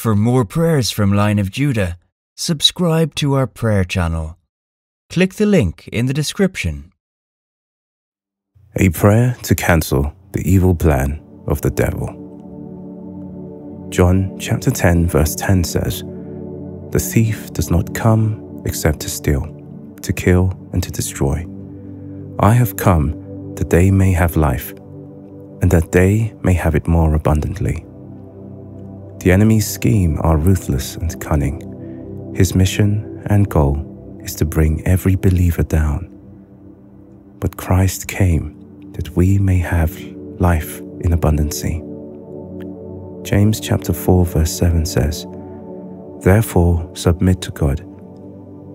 For more prayers from Lion of Judah, subscribe to our prayer channel. Click the link in the description. A prayer to cancel the evil plan of the devil. John chapter 10 verse 10 says, The thief does not come except to steal, to kill, and to destroy. I have come that they may have life, and that they may have it more abundantly. The enemy's scheme are ruthless and cunning. His mission and goal is to bring every believer down. But Christ came that we may have life in abundancy. James chapter 4 verse 7 says, Therefore submit to God.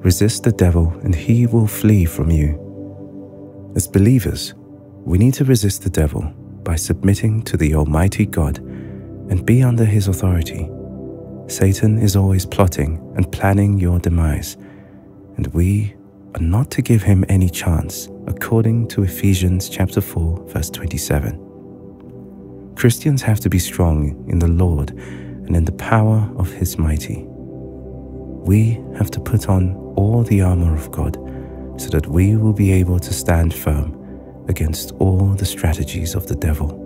Resist the devil and he will flee from you. As believers, we need to resist the devil by submitting to the Almighty God and be under his authority. Satan is always plotting and planning your demise, and we are not to give him any chance, according to Ephesians chapter 4, verse 27. Christians have to be strong in the Lord and in the power of his mighty. We have to put on all the armor of God so that we will be able to stand firm against all the strategies of the devil.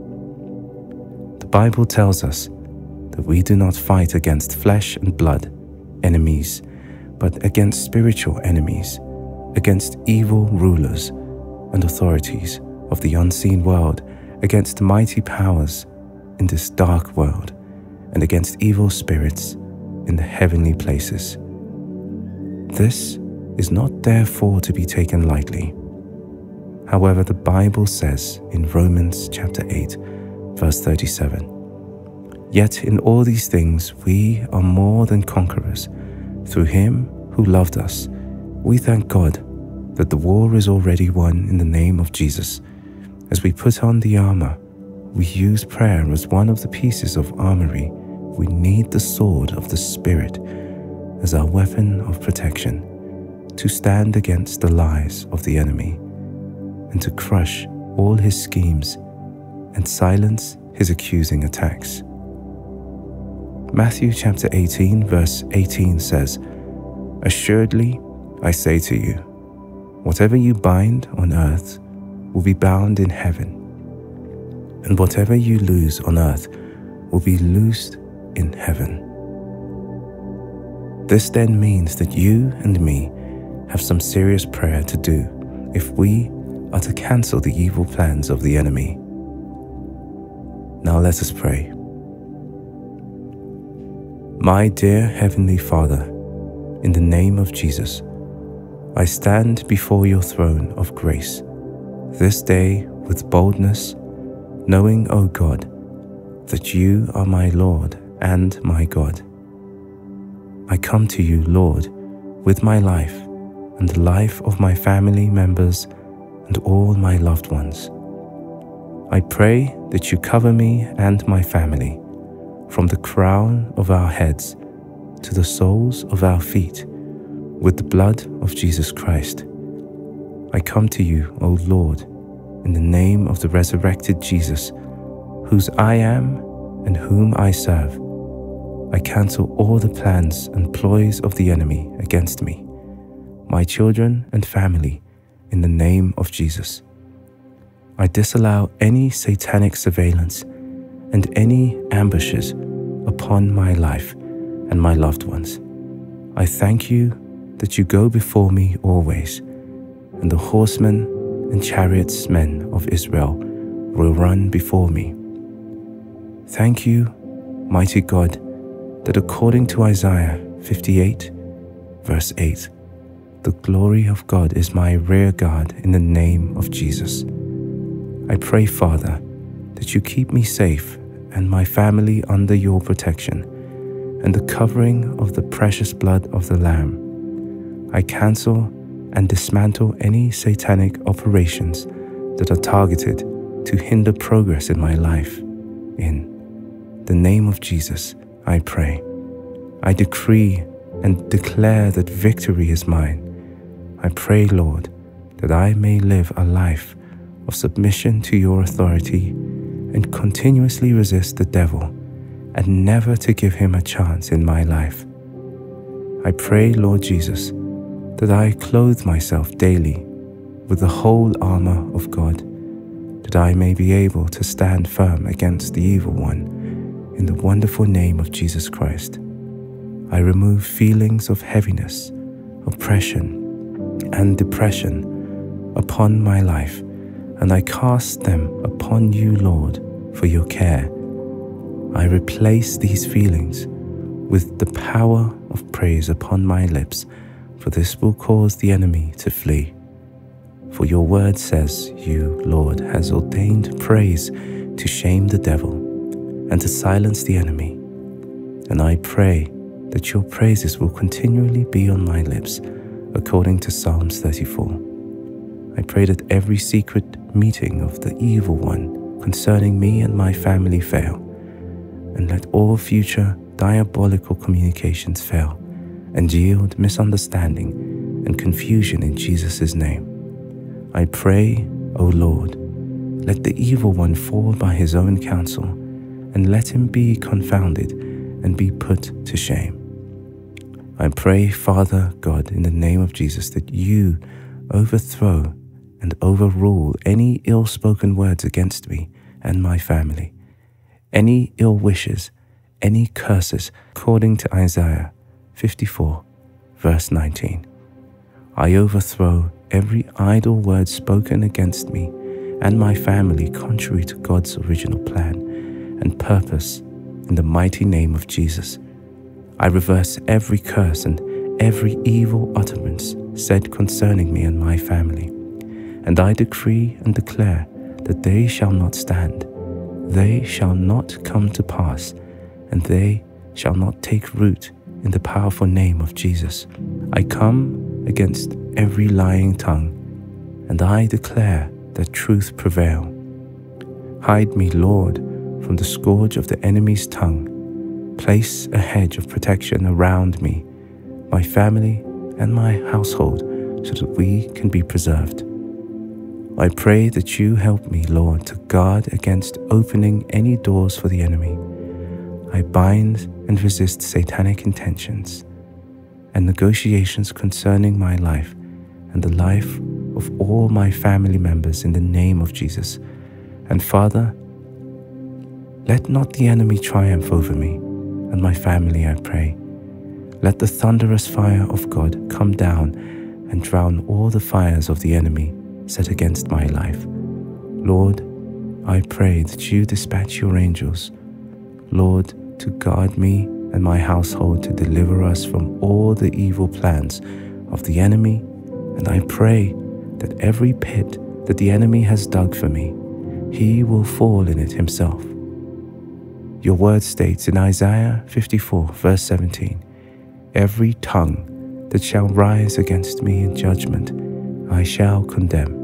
Bible tells us that we do not fight against flesh and blood, enemies, but against spiritual enemies, against evil rulers and authorities of the unseen world against mighty powers in this dark world and against evil spirits in the heavenly places. This is not therefore to be taken lightly. However, the Bible says in Romans chapter 8, verse 37 Yet in all these things we are more than conquerors through him who loved us. We thank God that the war is already won in the name of Jesus. As we put on the armor, we use prayer as one of the pieces of armory. We need the sword of the Spirit as our weapon of protection to stand against the lies of the enemy and to crush all his schemes and silence his accusing attacks. Matthew chapter 18, verse 18 says, Assuredly, I say to you, whatever you bind on earth will be bound in heaven, and whatever you loose on earth will be loosed in heaven. This then means that you and me have some serious prayer to do if we are to cancel the evil plans of the enemy. Now let us pray. My dear Heavenly Father, in the name of Jesus, I stand before your throne of grace this day with boldness, knowing, O God, that you are my Lord and my God. I come to you, Lord, with my life and the life of my family members and all my loved ones. I pray that you cover me and my family from the crown of our heads to the soles of our feet with the blood of Jesus Christ. I come to you, O Lord, in the name of the resurrected Jesus, whose I am and whom I serve. I cancel all the plans and ploys of the enemy against me, my children and family, in the name of Jesus. I disallow any satanic surveillance and any ambushes upon my life and my loved ones. I thank you that you go before me always, and the horsemen and chariots men of Israel will run before me. Thank you, mighty God, that according to Isaiah 58, verse 8, the glory of God is my rear guard in the name of Jesus. I pray, Father, that you keep me safe and my family under your protection and the covering of the precious blood of the Lamb. I cancel and dismantle any satanic operations that are targeted to hinder progress in my life. In the name of Jesus, I pray. I decree and declare that victory is mine. I pray, Lord, that I may live a life of submission to your authority and continuously resist the devil and never to give him a chance in my life. I pray, Lord Jesus, that I clothe myself daily with the whole armor of God, that I may be able to stand firm against the evil one in the wonderful name of Jesus Christ. I remove feelings of heaviness, oppression, and depression upon my life, and I cast them upon you, Lord, for your care. I replace these feelings with the power of praise upon my lips, for this will cause the enemy to flee. For your word says, You, Lord, has ordained praise to shame the devil and to silence the enemy. And I pray that your praises will continually be on my lips, according to Psalms 34. I pray that every secret meeting of the evil one concerning me and my family fail, and let all future diabolical communications fail, and yield misunderstanding and confusion in Jesus' name. I pray, O Lord, let the evil one fall by his own counsel, and let him be confounded and be put to shame. I pray, Father God, in the name of Jesus, that you overthrow and overrule any ill spoken words against me and my family, any ill wishes, any curses, according to Isaiah 54, verse 19. I overthrow every idle word spoken against me and my family contrary to God's original plan and purpose in the mighty name of Jesus. I reverse every curse and every evil utterance said concerning me and my family. And I decree and declare that they shall not stand, they shall not come to pass, and they shall not take root in the powerful name of Jesus. I come against every lying tongue, and I declare that truth prevail. Hide me, Lord, from the scourge of the enemy's tongue Place a hedge of protection around me, my family, and my household so that we can be preserved. I pray that you help me, Lord, to guard against opening any doors for the enemy. I bind and resist satanic intentions and negotiations concerning my life and the life of all my family members in the name of Jesus. And Father, let not the enemy triumph over me and my family, I pray. Let the thunderous fire of God come down and drown all the fires of the enemy set against my life. Lord, I pray that you dispatch your angels, Lord, to guard me and my household to deliver us from all the evil plans of the enemy. And I pray that every pit that the enemy has dug for me, he will fall in it himself. Your word states in Isaiah 54, verse 17 Every tongue that shall rise against me in judgment, I shall condemn.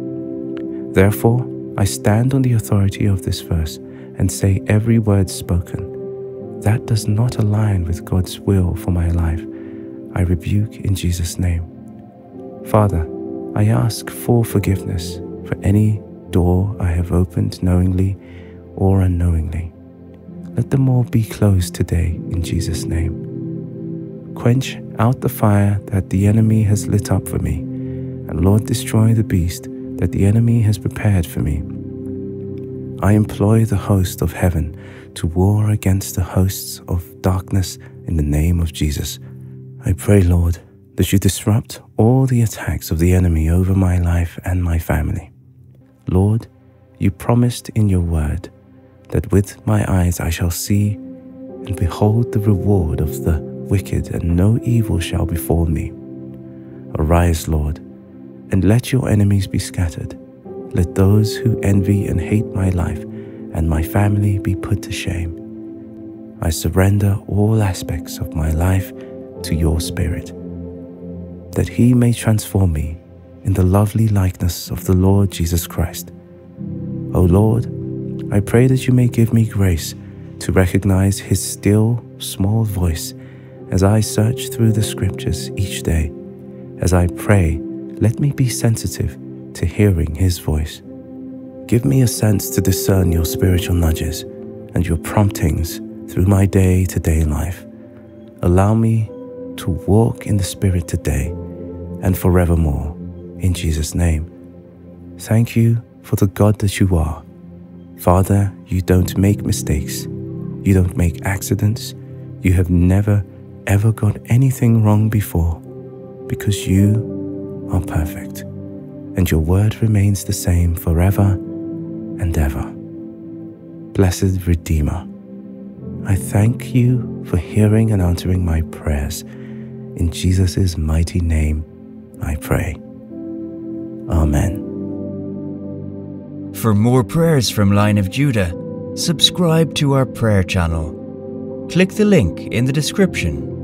Therefore, I stand on the authority of this verse and say every word spoken that does not align with God's will for my life, I rebuke in Jesus' name. Father, I ask for forgiveness for any door I have opened knowingly or unknowingly. Let them all be closed today in Jesus' name. Quench out the fire that the enemy has lit up for me, and Lord, destroy the beast that the enemy has prepared for me. I employ the host of heaven to war against the hosts of darkness in the name of Jesus. I pray, Lord, that you disrupt all the attacks of the enemy over my life and my family. Lord, you promised in your word that with my eyes I shall see and behold the reward of the wicked, and no evil shall befall me. Arise, Lord, and let your enemies be scattered. Let those who envy and hate my life and my family be put to shame. I surrender all aspects of my life to your Spirit, that He may transform me in the lovely likeness of the Lord Jesus Christ. O Lord, I pray that you may give me grace to recognize His still, small voice as I search through the scriptures each day. As I pray, let me be sensitive to hearing His voice. Give me a sense to discern your spiritual nudges and your promptings through my day to day life. Allow me to walk in the Spirit today and forevermore. In Jesus' name. Thank you for the God that you are. Father, you don't make mistakes. You don't make accidents. You have never, ever got anything wrong before because you are perfect and your word remains the same forever and ever. Blessed Redeemer, I thank you for hearing and answering my prayers. In Jesus' mighty name, I pray. Amen. For more prayers from Lion of Judah, subscribe to our prayer channel. Click the link in the description